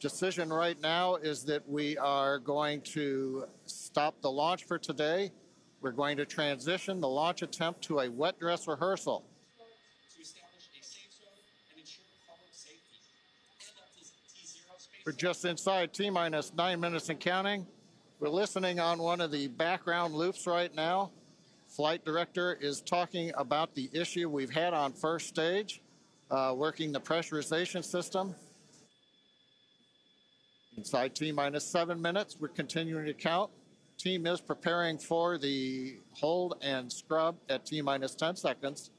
decision right now is that we are going to stop the launch for today. We're going to transition the launch attempt to a wet dress rehearsal. to establish a safe zone and ensure public safety. And up to T0 space. We're just inside T minus nine minutes and counting. We're listening on one of the background loops right now. Flight director is talking about the issue we've had on first stage, uh, working the pressurization system. Inside T minus seven minutes, we're continuing to count. Team is preparing for the hold and scrub at T minus 10 seconds.